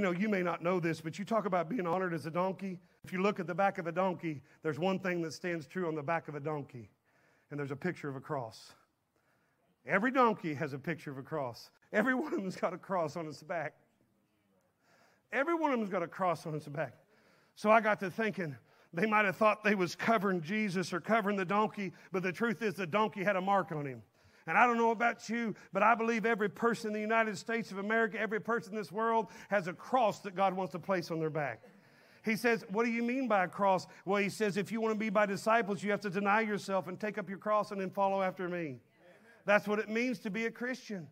You know, you may not know this, but you talk about being honored as a donkey. If you look at the back of a donkey, there's one thing that stands true on the back of a donkey, and there's a picture of a cross. Every donkey has a picture of a cross. Every one of them's got a cross on its back. Every one of them's got a cross on its back. So I got to thinking, they might have thought they was covering Jesus or covering the donkey, but the truth is the donkey had a mark on him. And I don't know about you, but I believe every person in the United States of America, every person in this world has a cross that God wants to place on their back. He says, What do you mean by a cross? Well, he says, if you want to be my disciples, you have to deny yourself and take up your cross and then follow after me. That's what it means to be a Christian.